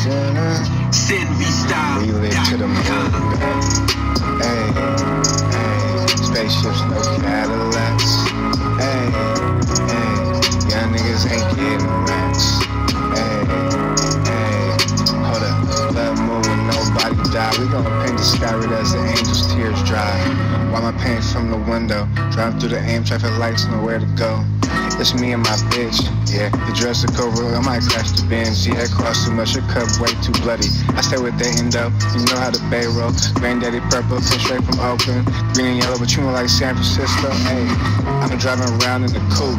We live to the moon. Hey, hey, spaceships, no Cadillacs. Hey, hey, young niggas ain't getting racks. Hey, hey, hold up, blood moving, nobody die. We gonna paint the sky red as the angels' tears dry. While my paint from the window, drive through the aim traffic lights, nowhere to go. It's me and my bitch, yeah. The dress is cover, I might crash the Benz. Yeah, it too much, your cup way too bloody. I stay with the up, you know how to bay roll. Granddaddy purple, came straight from Oakland. Green and yellow, but you more like San Francisco. Hey, been driving around in the coupe.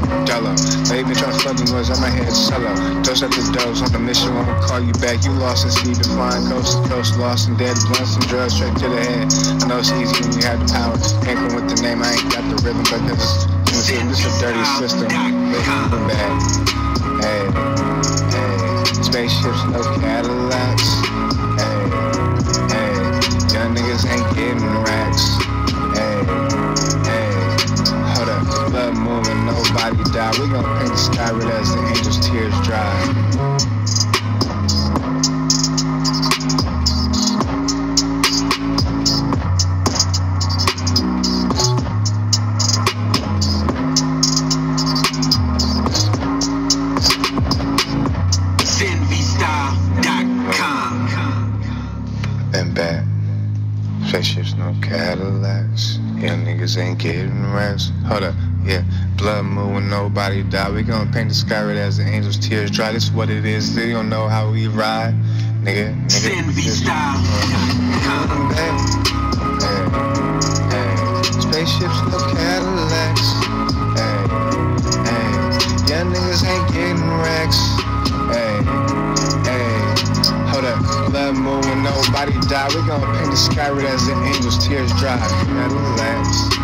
They even try flood the noise, I'm head solo. Dose at the dose, on the mission, I'ma call you back. You lost and sleeping, flying coast to coast, lost and dead. Blunts and drugs straight to the head. I know it's easy when you have the power. Ain't come with the name, I ain't got the rhythm, but it's a dirty system. Back. Hey, hey, spaceships, no Cadillacs. Hey, hey, young niggas ain't getting racks. Hey, hey, hold up, blood moving, nobody die. We gon' paint the sky red as the angels' tears dry. Spaceships, no Cadillacs. Young niggas ain't getting racks. Hold up, yeah. Blood moon when nobody die. We gon' paint the sky red as the angels' tears dry. This what it is. They don't know how we ride. Nigga, nigga. just- ZenVStyle.com. Up, blood moving, nobody die. We gon' paint the sky red as the angels' tears dry. Cadillacs. Hey,